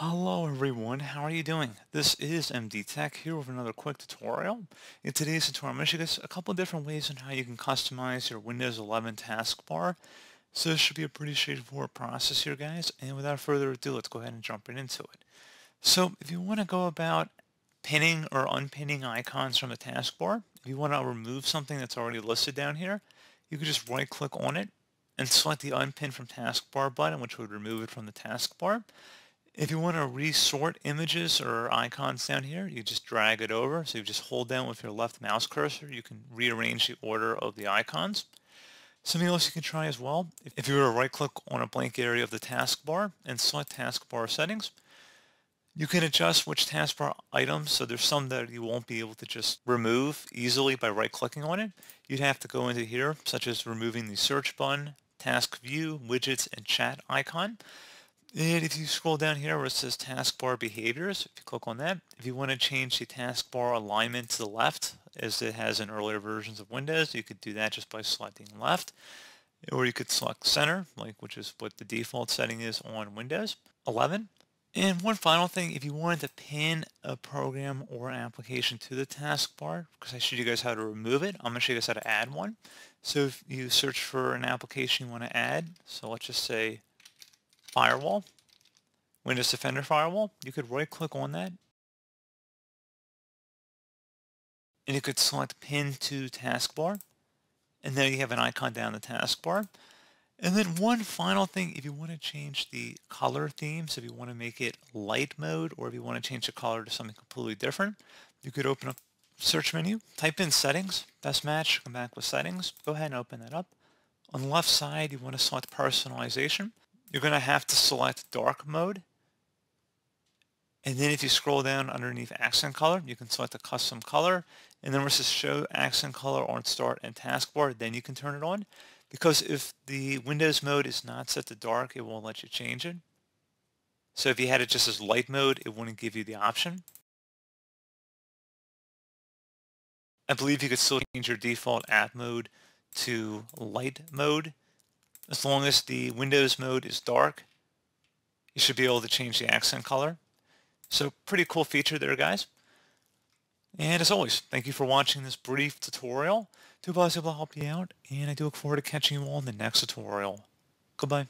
Hello everyone, how are you doing? This is MD Tech here with another quick tutorial. In today's tutorial, I'm going to show you guys a couple different ways on how you can customize your Windows 11 taskbar. So this should be a pretty straightforward process here guys, and without further ado, let's go ahead and jump right into it. So if you want to go about pinning or unpinning icons from the taskbar, if you want to remove something that's already listed down here, you can just right click on it and select the unpin from taskbar button, which would remove it from the taskbar. If you want to resort images or icons down here, you just drag it over. So you just hold down with your left mouse cursor. You can rearrange the order of the icons. Something else you can try as well, if you were to right click on a blank area of the taskbar and select taskbar settings, you can adjust which taskbar items, so there's some that you won't be able to just remove easily by right clicking on it. You'd have to go into here, such as removing the search button, task view, widgets, and chat icon. And if you scroll down here where it says taskbar behaviors, if you click on that, if you want to change the taskbar alignment to the left, as it has in earlier versions of Windows, you could do that just by selecting left. Or you could select center, like which is what the default setting is on Windows 11. And one final thing, if you wanted to pin a program or application to the taskbar, because I showed you guys how to remove it, I'm going to show you guys how to add one. So if you search for an application you want to add, so let's just say firewall, Windows Defender Firewall, you could right click on that and you could select pin to taskbar and there you have an icon down the taskbar. And then one final thing, if you want to change the color theme, so if you want to make it light mode or if you want to change the color to something completely different, you could open up search menu, type in settings, best match, come back with settings, go ahead and open that up. On the left side, you want to select personalization. You're going to have to select dark mode. And then if you scroll down underneath accent color, you can select a custom color. And then where it says show accent color on start and taskbar, then you can turn it on. Because if the Windows mode is not set to dark, it won't let you change it. So if you had it just as light mode, it wouldn't give you the option. I believe you could still change your default app mode to light mode as long as the Windows mode is dark, you should be able to change the accent color. So pretty cool feature there, guys. And as always, thank you for watching this brief tutorial. Do to help you out, and I do look forward to catching you all in the next tutorial. Goodbye.